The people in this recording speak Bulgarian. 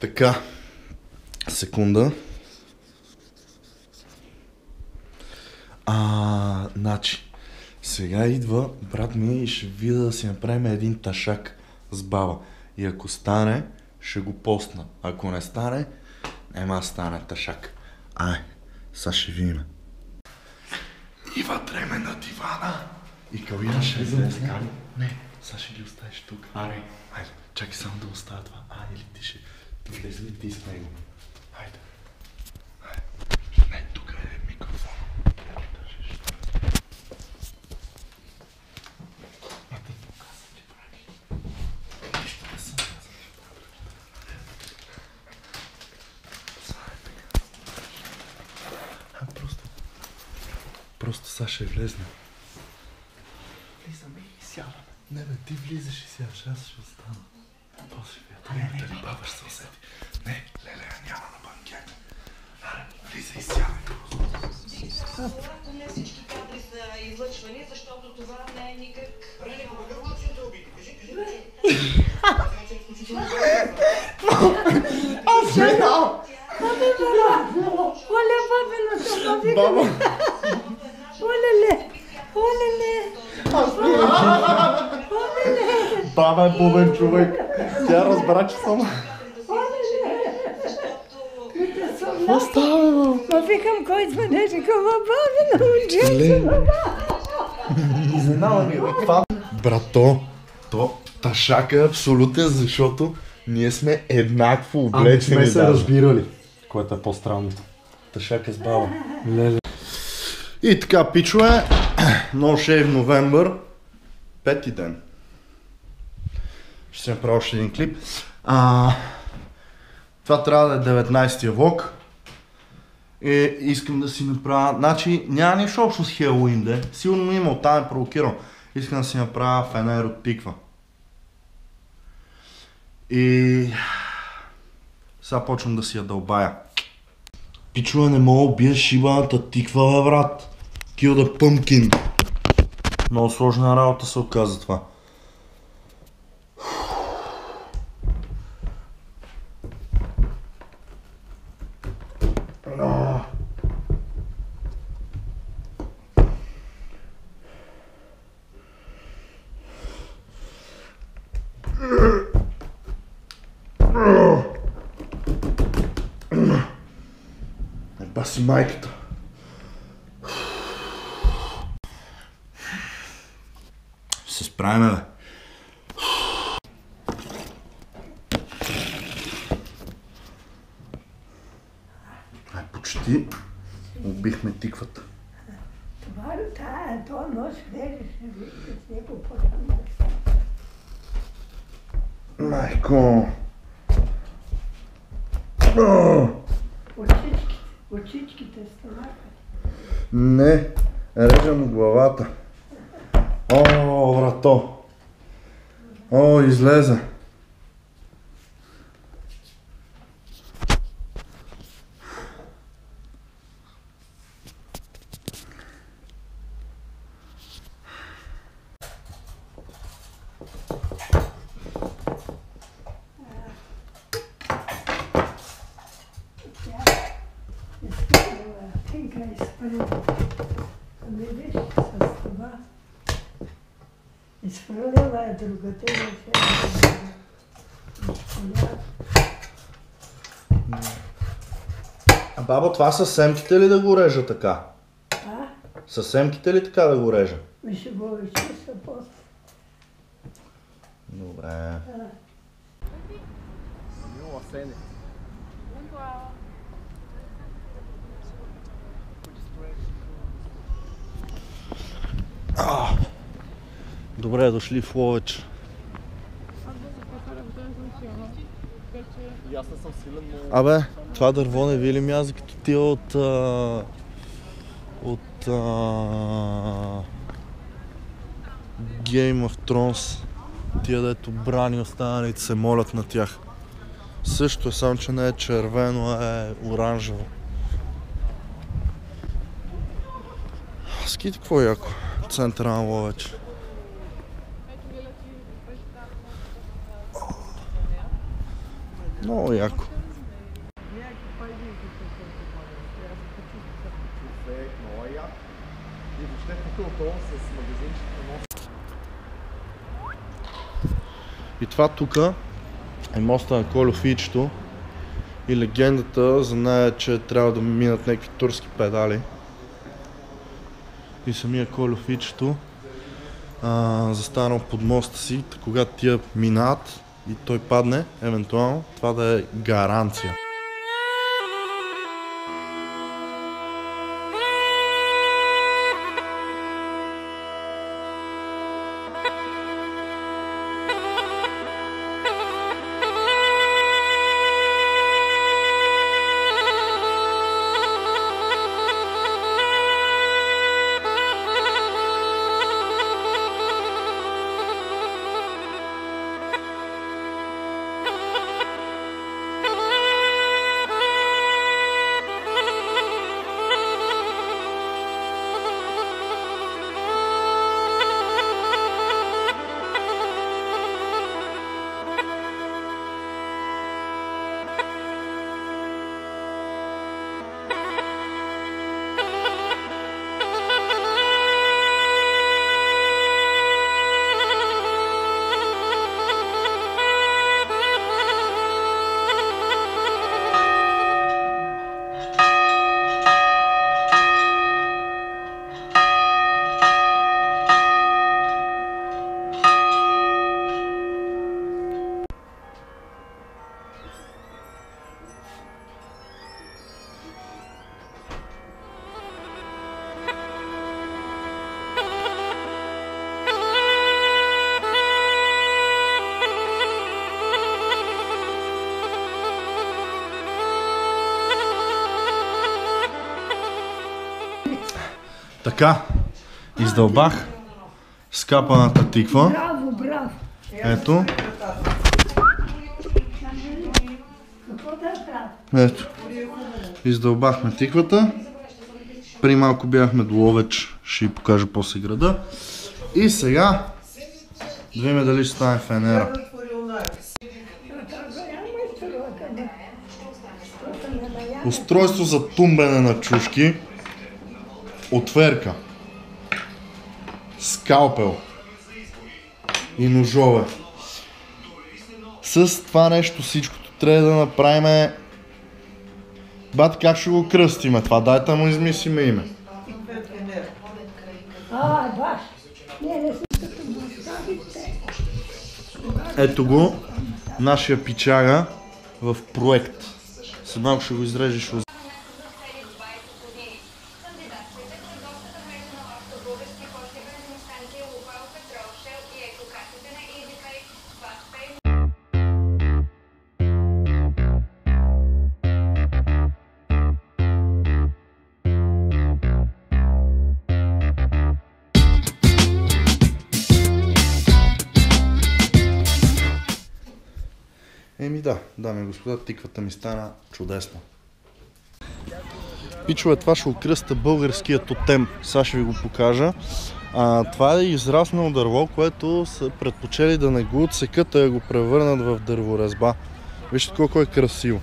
Така. Секунда. А, значи. Сега идва брат ми и ще видя да си направим един ташак с баба. И ако стане, ще го постна. Ако не стане, нема да стане ташак. Ай, сега ще видим. И вътре ме на дивана. И Калина ще излезе. Не, сега ще ги оставиш тук. Аре. Хайде, чакай само да оставя това. А, или ти ще... Влезе ли ти с него? Хайде. Хайде. Не, тук е микрофон. Да го държиш. А показа ти прави. Нищо не съм казал. Сега е така. А, просто... Просто сега ще влезне. Влизаме и сядаме. Не бе, ти влизаш и сядаш, аз ще остана. После ще. Не, дали баба ще се усети. Не, леле, няма на банкет. Аре, влизай и сядай просто. Не всички кадри са излъчвани, защото това не е никак... Оле, бабината, баби. Баба! Олеле, олеле. Баба е бубен човек. Тя разбра, че съм... Какво става, бе? Ма викам, кой звънеше към бабина, момче. Изненада ми, бе. Това... Брато, то ташак е абсолютен, защото ние сме еднакво Ами облечени. сме се разбирали, което е по-странно. Ташак е с баба. Леле. И така, пичове, No Shave November, пети ден. Ще си направя още един клип. А, това трябва да е 19-я влог. И искам да си направя... Значи няма нищо общо с Хелоуин, де. Сигурно има, оттам е провокирал. Искам да си направя фенер от тиква. И... Сега почвам да си я дълбая. Пичове, не мога да убия шибаната тиква, бе, брат. Kill the pumpkin. Много сложна работа се оказа това. Си майката. Се справим, бе. Ай, почти убихме тиквата. Това е тая, то нощ влезеше с него по-рано. Майко! Очички, очичките станаха. Не, режа му главата. О, брато! О, излезе. Изпълнила. Ами виж, с това. Изпълнила е другата и ще А баба, това са семките ли да го режа така? А? Са семките ли така да го режа? Ми ще го изчиста после. Добре. А, Добре дошли в Ловеч. Абе, това дърво не ви ли мяза като тия от... А, от... А, Game of Thrones. Тия дето брани останалите се молят на тях. Също е, само че не е червено, а е оранжево. Ските какво е яко? Центъра на Ловеч. Много яко. И това тук е моста на Колофичето и легендата за нея е, че трябва да минат някакви турски педали. И самия Колофичето а, застанал под моста си, когато тия минат и той падне, евентуално, това да е гаранция. Така, издълбах скапаната тиква. Браво, браво. Ето, ето. Издълбахме тиквата. При малко бяхме до Ловеч, ще ви покажа после града. И сега, да видим дали ще стане фенера. Устройство за тумбене на чушки. Отверка. Скалпел. И ножове. С това нещо всичкото трябва да направим Бат, как ще го кръстиме това? Дайте му измислиме име. А, баш. Ето го, нашия пичага в проект. След малко ще го изрежеш. Да, дами и господа, тиквата ми стана чудесно. Пичове, това ще окръста българския тотем. Сега ще ви го покажа. А, това е израснало дърво, което са предпочели да не го отсекат, а го превърнат в дърворезба. Вижте колко е красиво.